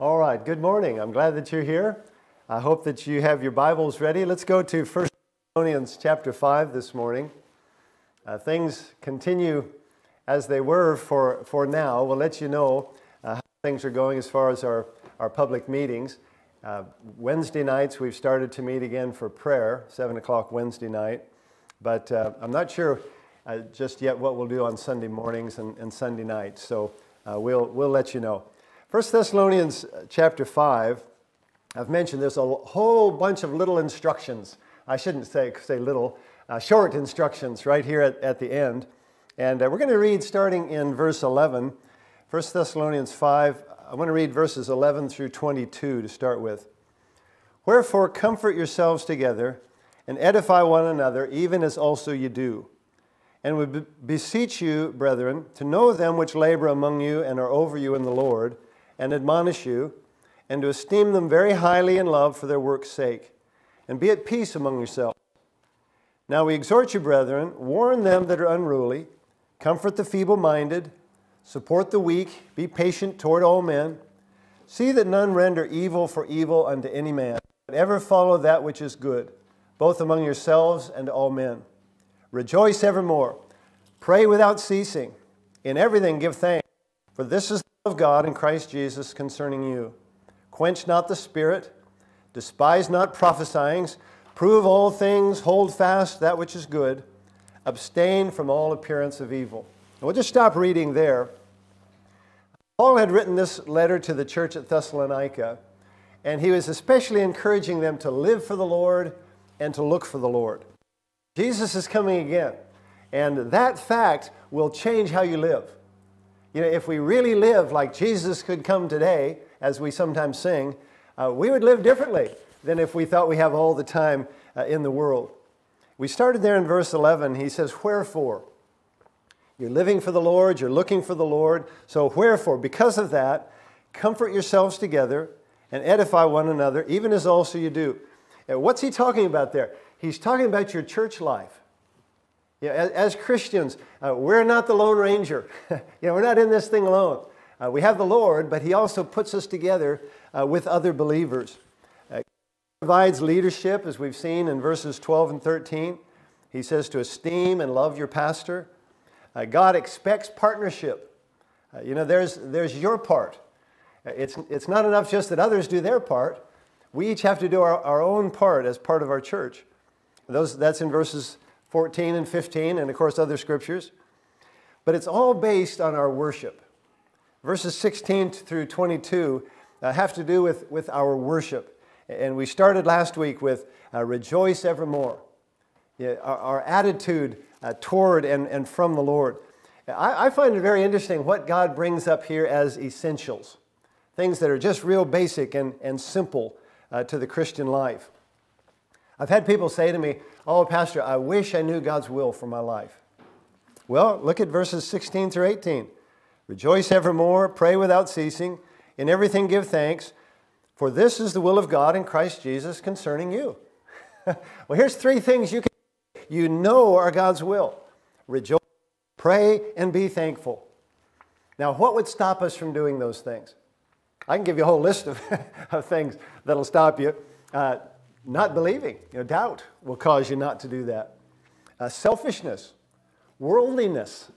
All right, good morning. I'm glad that you're here. I hope that you have your Bibles ready. Let's go to 1 Thessalonians chapter 5 this morning. Uh, things continue as they were for, for now. We'll let you know uh, how things are going as far as our, our public meetings. Uh, Wednesday nights, we've started to meet again for prayer, 7 o'clock Wednesday night. But uh, I'm not sure uh, just yet what we'll do on Sunday mornings and, and Sunday nights. So uh, we'll, we'll let you know. 1 Thessalonians uh, chapter 5, I've mentioned there's a whole bunch of little instructions. I shouldn't say, say little, uh, short instructions right here at, at the end. And uh, we're going to read starting in verse 11, 1 Thessalonians 5. I want to read verses 11 through 22 to start with. Wherefore, comfort yourselves together and edify one another, even as also you do. And we beseech you, brethren, to know them which labor among you and are over you in the Lord and admonish you, and to esteem them very highly in love for their work's sake, and be at peace among yourselves. Now we exhort you, brethren, warn them that are unruly, comfort the feeble minded, support the weak, be patient toward all men. See that none render evil for evil unto any man, but ever follow that which is good, both among yourselves and all men. Rejoice evermore, pray without ceasing, in everything give thanks, for this is of God in Christ Jesus concerning you. Quench not the spirit, despise not prophesying, prove all things, hold fast that which is good, abstain from all appearance of evil. And we'll just stop reading there. Paul had written this letter to the church at Thessalonica, and he was especially encouraging them to live for the Lord and to look for the Lord. Jesus is coming again, and that fact will change how you live. You know, if we really live like Jesus could come today, as we sometimes sing, uh, we would live differently than if we thought we have all the time uh, in the world. We started there in verse 11. He says, Wherefore? You're living for the Lord, you're looking for the Lord. So, wherefore, because of that, comfort yourselves together and edify one another, even as also you do. And what's he talking about there? He's talking about your church life. You know, as, as, Christians, uh, we're not the Lone Ranger. you know, we're not in this thing alone. Uh, we have the Lord, but He also puts us together uh, with other believers. Uh, provides leadership, as we've seen in verses 12 and 13. He says to esteem and love your pastor. Uh, God expects partnership. Uh, you know, there's, there's your part. It's, it's not enough just that others do their part. We each have to do our, our own part as part of our church. Those, that's in verses 14 and 15, and of course other scriptures. But it's all based on our worship. Verses 16 through 22 uh, have to do with, with our worship. And we started last week with uh, rejoice evermore. Yeah, our, our, attitude uh, toward and, and from the Lord. I, I find it very interesting what God brings up here as essentials, things that are just real basic and, and simple uh, to the Christian life. I've had people say to me, Oh, Pastor, I wish I knew God's will for my life. Well, look at verses 16 through 18. Rejoice evermore, pray without ceasing, in everything give thanks, for this is the will of God in Christ Jesus concerning you. well, here's three things you can you know are God's will. Rejoice, pray, and be thankful. Now, what would stop us from doing those things? I can give you a whole list of, of things that'll stop you. Uh, not believing, you know, doubt will cause you not to do that. Uh, selfishness, worldliness,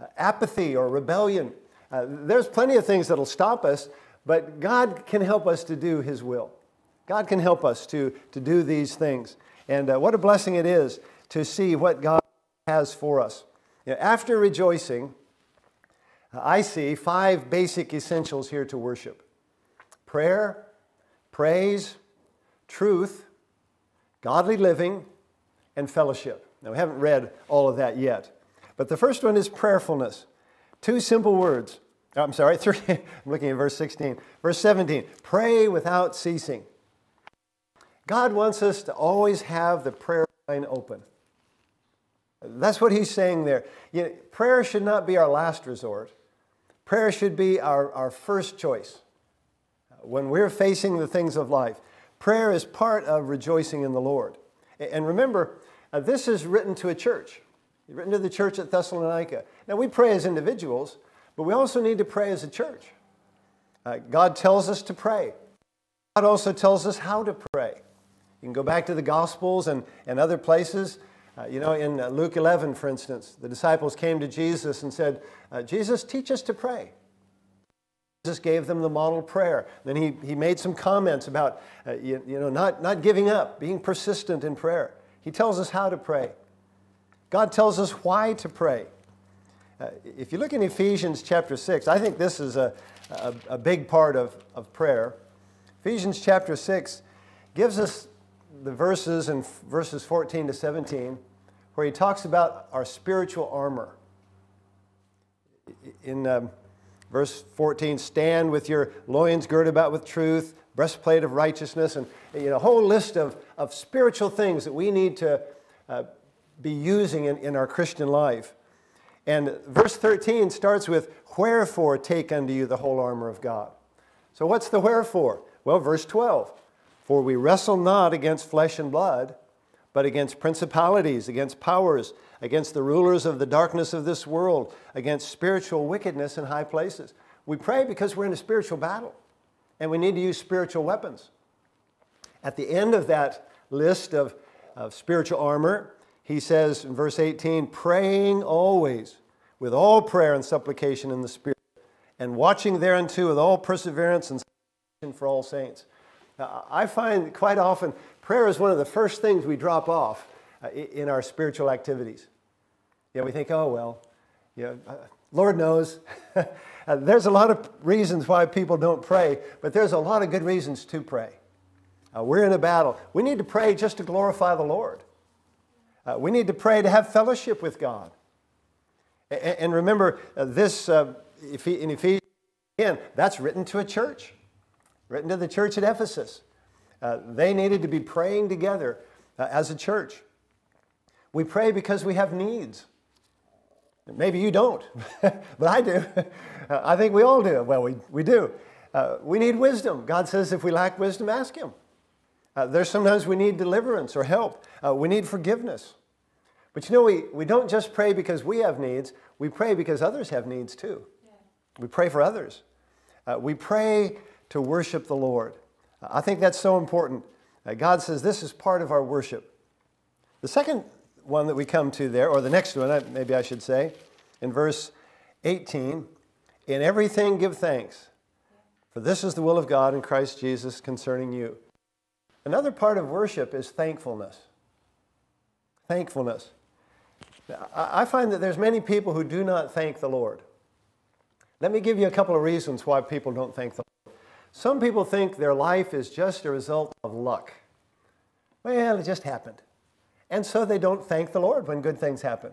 uh, apathy or rebellion. Uh, there's plenty of things that'll stop us, but God can help us to do His will. God can help us to, to do these things. And uh, what a blessing it is to see what God has for us. You know, after rejoicing, uh, I see five basic essentials here to worship prayer, praise, truth, godly living, and fellowship. Now, we haven't read all of that yet. But the first one is prayerfulness. Two simple words. Oh, I'm sorry, three. I'm looking at verse 16. Verse 17 pray without ceasing. God wants us to always have the prayer line open. That's what he's saying there. You know, prayer should not be our last resort, prayer should be our, our first choice. When we're facing the things of life, Prayer is part of rejoicing in the Lord. And remember, uh, this is written to a church, written to the church at Thessalonica. Now, we pray as individuals, but we also need to pray as a church. Uh, God tells us to pray. God also tells us how to pray. You can go back to the Gospels and, and other places. Uh, you know, in uh, Luke 11, for instance, the disciples came to Jesus and said, uh, Jesus, teach us to pray. Jesus gave them the model prayer. Then he, he made some comments about, uh, you, you know, not, not giving up, being persistent in prayer. He tells us how to pray. God tells us why to pray. Uh, if you look in Ephesians chapter 6, I think this is a, a, a big part of, of prayer. Ephesians chapter 6 gives us the verses in verses 14 to 17 where he talks about our spiritual armor. In um, verse 14, stand with your loins girded about with truth, breastplate of righteousness, and you know, a whole list of, of spiritual things that we need to uh, be using in, in our Christian life. And verse 13 starts with, Wherefore take unto you the whole armor of God. So, what's the wherefore? Well, verse 12 For we wrestle not against flesh and blood but against principalities, against powers, against the rulers of the darkness of this world, against spiritual wickedness in high places. We pray because we're in a spiritual battle and we need to use spiritual weapons. At the end of that list of, of spiritual armor, he says in verse 18, praying always with all prayer and supplication in the Spirit, and watching thereunto with all perseverance and for all saints. Now, I find quite often Prayer is one of the first things we drop off uh, in our spiritual activities. Yeah, we think, oh, well, yeah, uh, Lord knows. uh, there's a lot of reasons why people don't pray, but there's a lot of good reasons to pray. Uh, we're in a battle. We need to pray just to glorify the Lord. Uh, we need to pray to have fellowship with God. And, and remember, uh, this in Ephesians, again, that's written to a church, written to the church at Ephesus. They needed to be praying together as a church. We pray because we have needs. Maybe you don't, but I do. I think we all do. Well, we, we do. Uh, we need wisdom. God says if we lack wisdom, ask Him. Uh, there's sometimes we need deliverance or help. Uh, we need forgiveness. But you know, we, we don't just pray because we have needs, we pray because others have needs too. Yeah. We pray for others. Uh, we pray to worship the Lord. I think that's so important. Uh, God says this is part of our worship. The second one that we come to there, or the next one, maybe I should say, in verse 18, in everything give thanks, for this is the will of God in Christ Jesus concerning you. Another part of worship is thankfulness. Thankfulness. I find that there's many people who do not thank the Lord. Let me give you a couple of reasons why people don't thank the Lord. Some people think their life is just a result of luck. Well, it just happened. And so they don't thank the Lord when good things happen.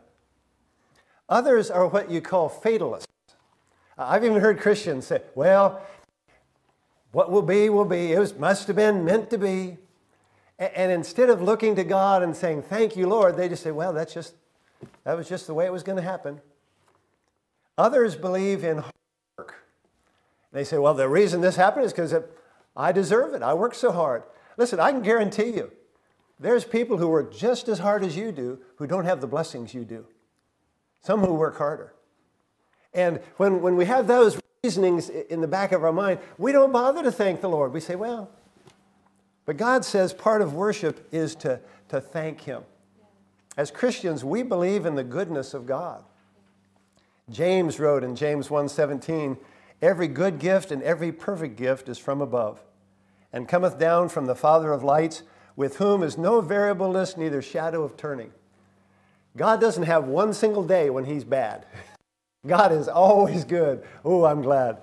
Others are what you call fatalists. I've even heard Christians say, well, what will be, will be. It was, must have been meant to be. And instead of looking to God and saying, thank you, Lord, they just say, well, that's just, that was just the way it was going to happen. Others believe in hard work. they say, well, the reason this happened is because I deserve it. I worked so hard. Listen, I can guarantee you, there's people who work just as hard as you do who don't have the blessings you do. Some who work harder. And when, when we have those reasonings in the back of our mind, we don't bother to thank the Lord. We say, well, but God says part of worship is to, to thank Him. As Christians, we believe in the goodness of God. James wrote in James 1:17, Every good gift and every perfect gift is from above, and cometh down from the Father of lights, with whom is no variableness, neither shadow of turning. God doesn't have one single day when He's bad. God is always good. Oh, I'm glad.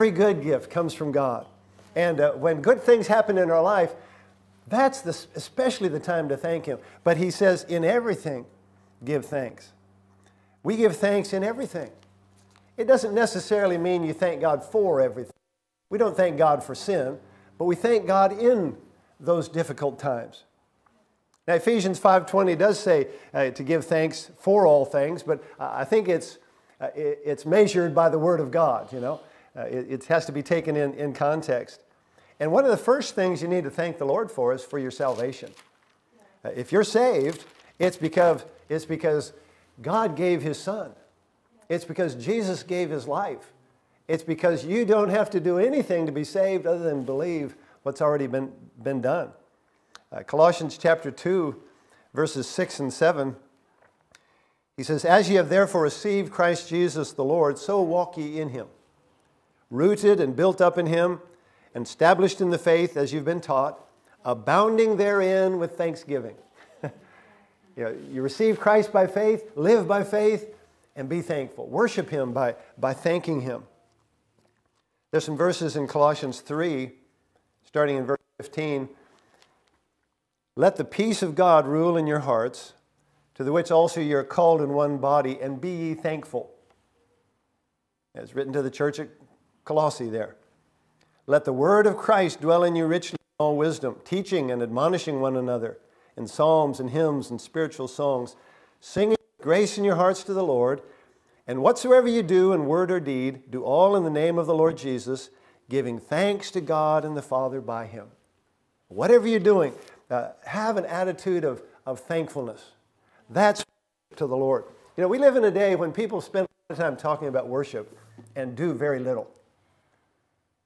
Every good gift comes from God. And uh, when good things happen in our life, that's the, especially the time to thank Him. But He says, in everything, give thanks. We give thanks in everything. It doesn't necessarily mean you thank God for everything. We don't thank God for sin, but we thank God in those difficult times. Now, Ephesians 5.20 does say uh, to give thanks for all things, but I think it's, uh, it's measured by the Word of God, you know. Uh, it, it, has to be taken in, in context. And one of the first things you need to thank the Lord for is for your salvation. Uh, if you're saved, it's because, it's because God gave His Son. It's because Jesus gave his life. It's because you don't have to do anything to be saved other than believe what's already been, been done. Uh, Colossians chapter 2, verses 6 and 7. He says, As ye have therefore received Christ Jesus the Lord, so walk ye in him, rooted and built up in him, and established in the faith as you've been taught, abounding therein with thanksgiving. you, know, you receive Christ by faith, live by faith, and be thankful. Worship him by, by thanking him. There's some verses in Colossians 3, starting in verse 15. Let the peace of God rule in your hearts, to the which also ye are called in one body, and be ye thankful. It's written to the church at Colossae there. Let the word of Christ dwell in you richly in all wisdom, teaching and admonishing one another in psalms and hymns and spiritual songs, singing grace in your hearts to the Lord. And whatsoever you do in word or deed, do all in the name of the Lord Jesus, giving thanks to God and the Father by him. Whatever you're doing, uh, have an attitude of, of thankfulness. That's to the Lord. You know, we live in a day when people spend a lot of time talking about worship and do very little.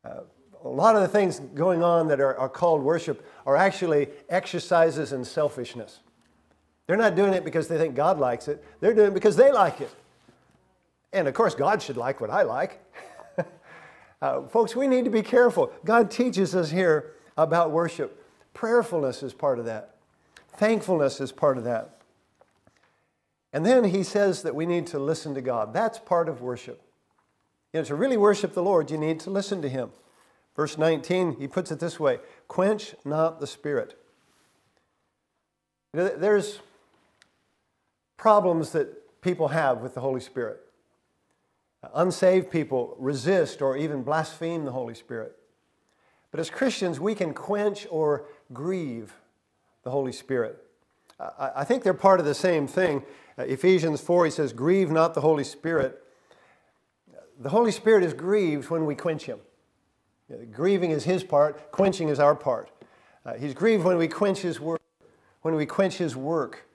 Uh, a lot of the things going on that are, are called worship are actually exercises in selfishness. They're not doing it because they think God likes it, they're doing it because they like it. And of course, God should like what I like. uh, folks, we need to be careful. God teaches us here about worship. Prayerfulness is part of that, thankfulness is part of that. And then he says that we need to listen to God. That's part of worship. You know, to really worship the Lord, you need to listen to him. Verse 19, he puts it this way quench not the spirit. There's problems that people have with the Holy Spirit. Unsaved people resist or even blaspheme the Holy Spirit. But as Christians, we can quench or grieve the Holy Spirit. I think they're part of the same thing. Ephesians 4, he says, Grieve not the Holy Spirit. The Holy Spirit is grieved when we quench him. Grieving is his part, quenching is our part. Uh, he's grieved when we quench his work, when we quench his work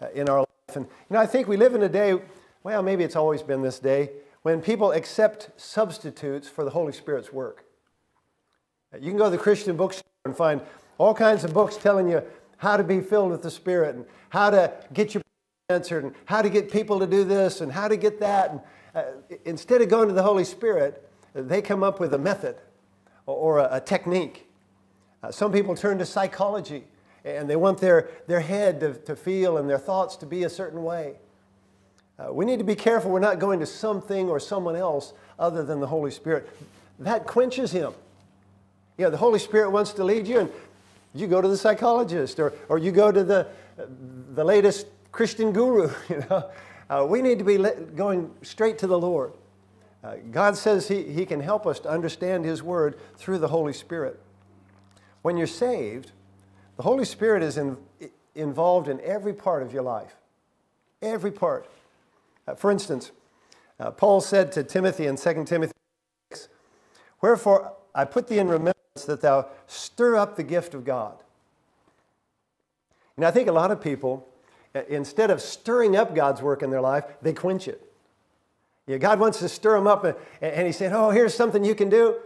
uh, in our life. And you know, I think we live in a day, well, maybe it's always been this day, when people accept substitutes for the Holy Spirit's work. You can go to the Christian bookstore and find all kinds of books telling you how to be filled with the Spirit and how to get your answered and how to get people to do this and how to get that. And, uh, instead of going to the Holy Spirit, they come up with a method or a, a technique. Uh, some people turn to psychology and they want their, their head to, to feel and their thoughts to be a certain way. Uh, we need to be careful we're not going to something or someone else other than the Holy Spirit. That quenches him. You know, the Holy Spirit wants to lead you, and you go to the psychologist or, or you go to the, the latest Christian guru. You know? Uh, we need to be going straight to the Lord. Uh, God says he, he can help us to understand His Word through the Holy Spirit. When you're saved, the Holy Spirit is in, involved in every part of your life. Every part. Uh, for instance, uh, Paul said to Timothy in 2 Timothy 6, Wherefore I put thee in remembrance that thou stir up the gift of God. And I think a lot of people, uh, instead of stirring up God's work in their life, they quench it. God wants to stir them up, and, and He said, Oh, here's something you can do.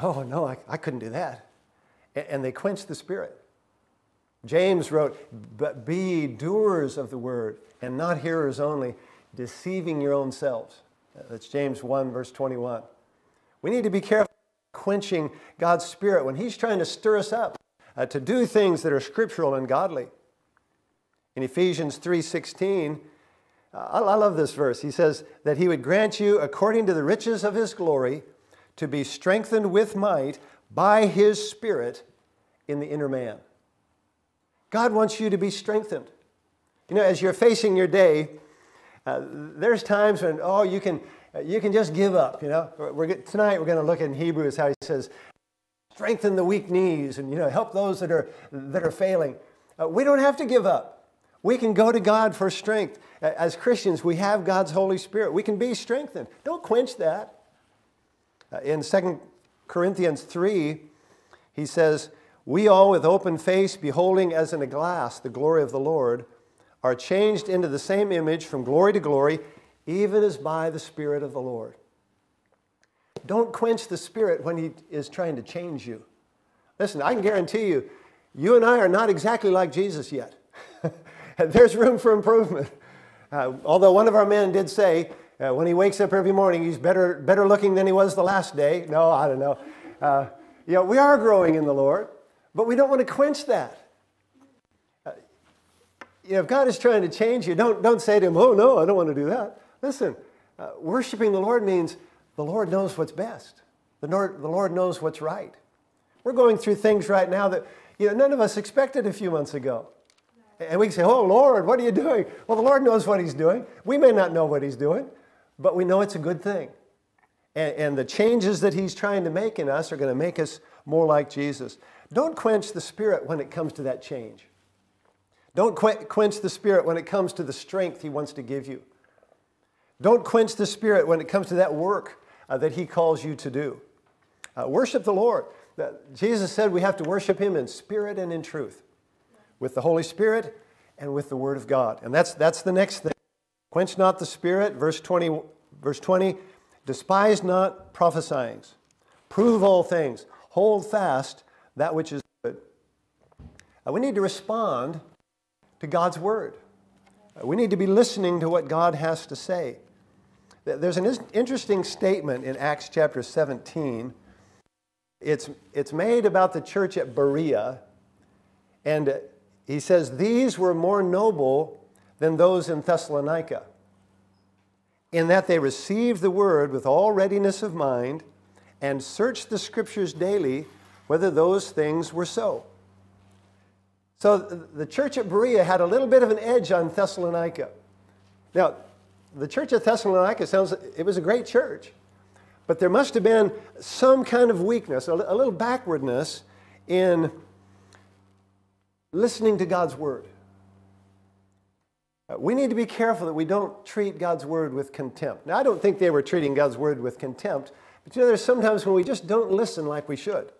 Oh, no, I, I couldn't do that. And, and they quench the Spirit. James wrote, But be doers of the word, and not hearers only, deceiving your own selves. That's James 1, verse 21. We need to be careful quenching God's Spirit when He's trying to stir us up uh, to do things that are scriptural and godly. In Ephesians 3:16, I love this verse. He says that he would grant you, according to the riches of his glory, to be strengthened with might by his Spirit in the inner man. God wants you to be strengthened. You know, as you're facing your day, uh, there's times when, oh, you can, you can just give up. You know, we're, tonight we're going to look in Hebrews how he says, strengthen the weak knees and, you know, help those that are, that are failing. Uh, we don't have to give up. We can go to God for strength. As Christians, we have God's Holy Spirit. We can be strengthened. Don't quench that. Uh, in 2 Corinthians 3, he says, We all, with open face, beholding as in a glass the glory of the Lord, are changed into the same image from glory to glory, even as by the Spirit of the Lord. Don't quench the Spirit when He is trying to change you. Listen, I can guarantee you, you and I are not exactly like Jesus yet. There's room for improvement. Uh, although one of our men did say, uh, when he wakes up every morning, he's better, better looking than he was the last day. No, I don't know. Uh, know, we are growing in the Lord, but we don't want to quench that. If God is trying to change you, don't, don't say to him, oh, no, I don't want to do that. Listen, uh, worshiping the Lord means the Lord knows what's best. The Lord, the Lord knows what's right. We're going through things right now that you know, none of us expected a few months ago. And we can say, Oh, Lord, what are you doing? Well, the Lord knows what He's doing. We may not know what He's doing, but we know it's a good thing. And, and the changes that He's trying to make in us are going to make us more like Jesus. Don't quench the Spirit when it comes to that change. Don't quench the Spirit when it comes to the strength He wants to give you. Don't quench the Spirit when it comes to that work uh, that He calls you to do. Uh, worship the Lord. Jesus said we have to worship Him in spirit and in truth, with the Holy Spirit and with the Word of God. And that's, that's the next thing. Quench not the Spirit, verse 20, verse 20 despise not prophesying, prove all things, hold fast that which is good. Uh, we need to respond to God's Word. We need to be listening to what God has to say. There's an interesting statement in Acts chapter 17 it's, it's made about the church at Berea, and he says, These were more noble than those in Thessalonica, in that they received the word with all readiness of mind and searched the scriptures daily whether those things were so. So the church at Berea had a little bit of an edge on Thessalonica. Now, the church at Thessalonica sounds, it was a great church. But there must have been some kind of weakness, a little backwardness in listening to God's word. Uh, we need to be careful that we don't treat God's word with contempt. Now, I don't think they were treating God's word with contempt, but you know, there's sometimes when we just don't listen like we should.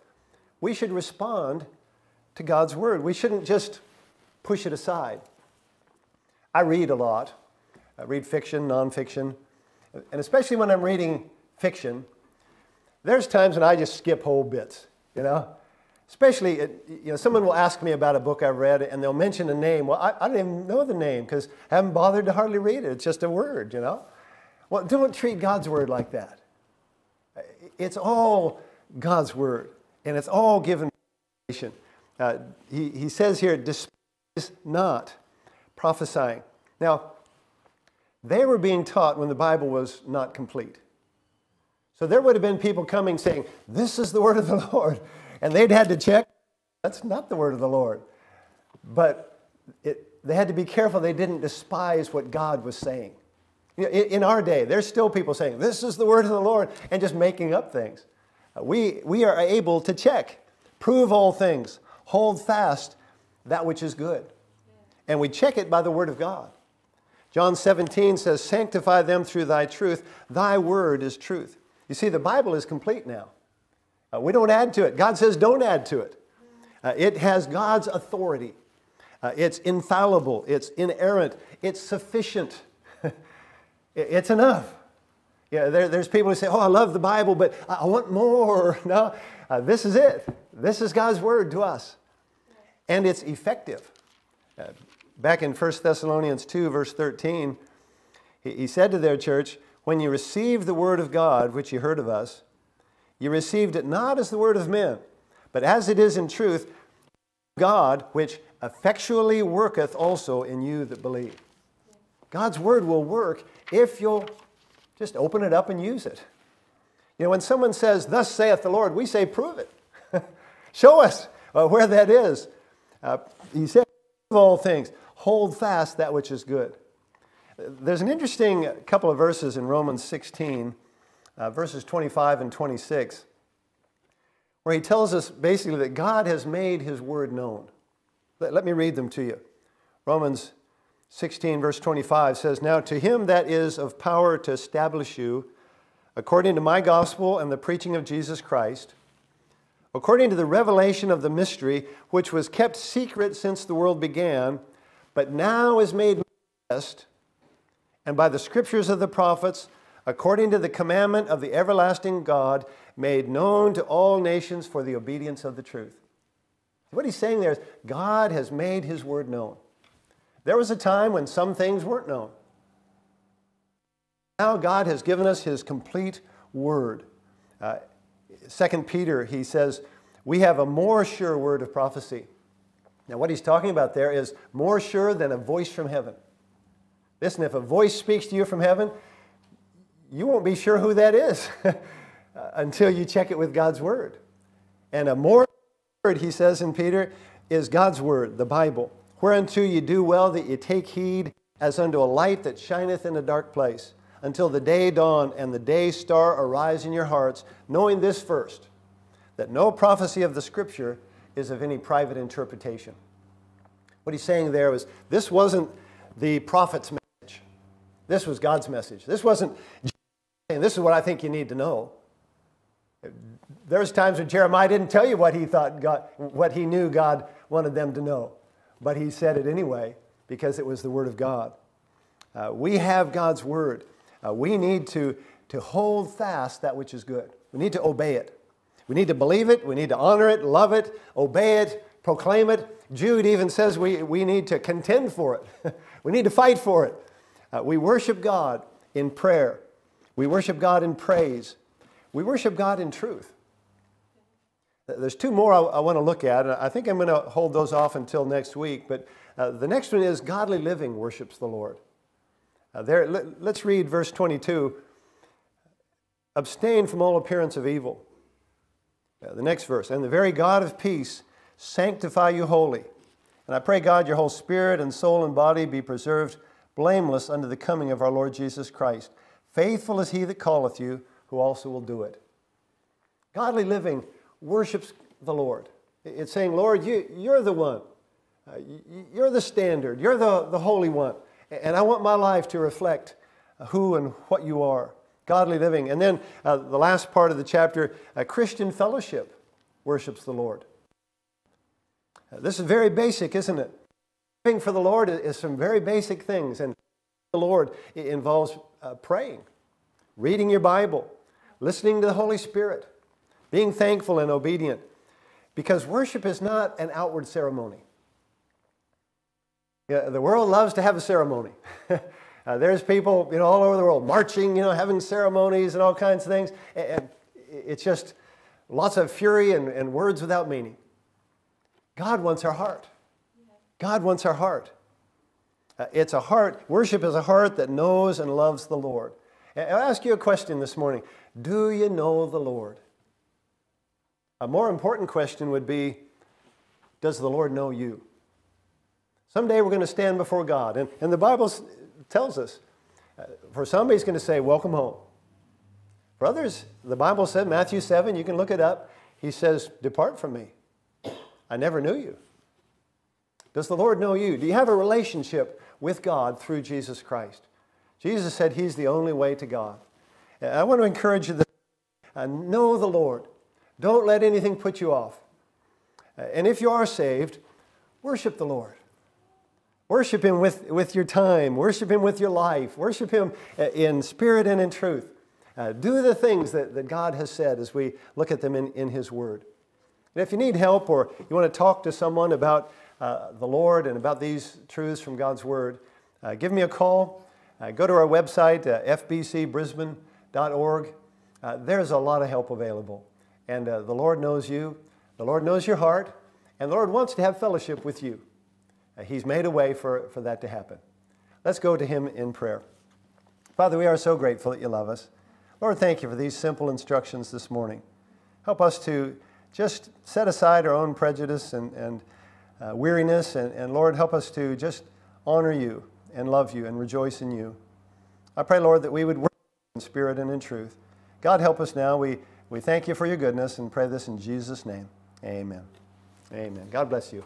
We should respond to God's word. We shouldn't just push it aside. I read a lot. I read fiction, nonfiction, and especially when I'm reading fiction, there's times when I just skip whole bits, you know? Especially, you know, someone will ask me about a book I've read and they'll mention a name. Well, I, I don't even know the name because I haven't bothered to hardly read it. It's just a word, you know? Well, don't treat God's word like that. It's all God's word and it's all given. Uh, he, he says here, despise not prophesying. Now, they were being taught when the Bible was not complete. So there would have been people coming saying, This is the word of the Lord. And they'd had to check, that's not the word of the Lord. But it, they had to be careful they didn't despise what God was saying. In, in, our day, there's still people saying, This is the word of the Lord, and just making up things. Uh, we, we are able to check, prove all things, hold fast that which is good. And we check it by the word of God. John 17 says, Sanctify them through thy truth. Thy word is truth. You see, the Bible is complete now. Uh, we don't add to it. God says don't add to it. Uh, it has God's authority. Uh, it's infallible. It's inerrant. It's sufficient. it's enough. Yeah, there, there's people who say, Oh, I love the Bible, but I want more. No, uh, this is it. This is God's word to us. And it's effective. Uh, back in 1 Thessalonians 2, verse 13, he, he said to their church, when you received the word of God, which you heard of us, you received it not as the word of men, but as it is in truth, God, which effectually worketh also in you that believe. God's word will work if you'll just open it up and use it. You know, when someone says, Thus saith the Lord, we say, Prove it. Show us uh, where that is. Uh, he said, Of all things, hold fast that which is good. There's an interesting couple of verses in Romans 16, uh, verses 25 and 26, where he tells us basically that God has made his word known. Let, let me read them to you. Romans 16, verse 25 says, Now to him that is of power to establish you, according to my gospel and the preaching of Jesus Christ, according to the revelation of the mystery, which was kept secret since the world began, but now is made manifest and by the scriptures of the prophets, according to the commandment of the everlasting God, made known to all nations for the obedience of the truth. What he's saying there is God has made his word known. There was a time when some things weren't known. Now God has given us his complete word. Uh, 2 Peter, he says, we have a more sure word of prophecy. Now, what he's talking about there is more sure than a voice from heaven. Listen, if a voice speaks to you from heaven, you won't be sure who that is until you check it with God's word. And a more word, he says in Peter, is God's word, the Bible, whereunto you do well that you take heed as unto a light that shineth in a dark place, until the day dawn and the day star arise in your hearts, knowing this first, that no prophecy of the Scripture is of any private interpretation. What he's saying there was this wasn't the prophet's message. This was God's message. This wasn't saying, This is what I think you need to know. There's times when Jeremiah didn't tell you what he thought God, what he knew God wanted them to know, but he said it anyway because it was the Word of God. Uh, we have God's Word. Uh, we need to, to hold fast that which is good. We need to obey it. We need to believe it, we need to honor it, love it, obey it, proclaim it. Jude even says we, we need to contend for it, we need to fight for it. Uh, we worship God in prayer, we worship God in praise, we worship God in truth. There's two more I, I want to look at. I think I'm going to hold those off until next week. But uh, the next one is godly living worships the Lord. Uh, there, let, let's read verse 22. Abstain from all appearance of evil. Uh, the next verse, and the very God of peace sanctify you wholly. And I pray, God, your whole spirit and soul and body be preserved blameless unto the coming of our Lord Jesus Christ. Faithful is he that calleth you, who also will do it. Godly living worships the Lord. It's saying, Lord, you, you're the one. Uh, you're the standard. You're the, the Holy One. And I want my life to reflect who and what you are godly living. And then uh, the last part of the chapter, a Christian fellowship worships the Lord. Uh, this is very basic, isn't it? Living for the Lord is some very basic things. And the Lord involves uh, praying, reading your Bible, listening to the Holy Spirit, being thankful and obedient. Because worship is not an outward ceremony. The world loves to have a ceremony. Uh, there's people, you know, all over the world marching, you know, having ceremonies and all kinds of things. And it's just lots of fury and, and words without meaning. God wants our heart. God wants our heart. Uh, it's a heart, worship is a heart that knows and loves the Lord. I'll ask you a question this morning Do you know the Lord? A more important question would be Does the Lord know you? Someday we're going to stand before God. And, and the Bible tells us. Uh, for some, he's going to say, Welcome home. For others, the Bible said, Matthew 7, you can look it up. He says, Depart from me. I never knew you. Does the Lord know you? Do you have a relationship with God through Jesus Christ? Jesus said He's the only way to God. And I want to encourage you to uh, know the Lord. Don't let anything put you off. Uh, and if you are saved, worship the Lord. Worship Him with, with your time. Worship Him with your life. Worship Him uh, in spirit and in truth. Uh, do the things that, that God has said as we look at them in, in His Word. And if you need help or you want to talk to someone about uh, the Lord and about these truths from God's Word, uh, give me a call. Uh, go to our website, uh, fbcbrisbane.org. there's a lot of help available. And the Lord knows you, the Lord knows your heart, and the Lord wants to have fellowship with you. Uh, he's made a way for, for that to happen. Let's go to Him in prayer. Father, we are so grateful that you love us. Lord, thank you for these simple instructions this morning. Help us to just set aside our own prejudice and, and uh, weariness, and, and Lord, help us to just honor you and love you and rejoice in you. I pray, Lord, that we would work in spirit and in truth. God, help us now. We, we thank you for your goodness and pray this in Jesus' name. Amen. Amen. God bless you.